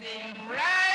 right.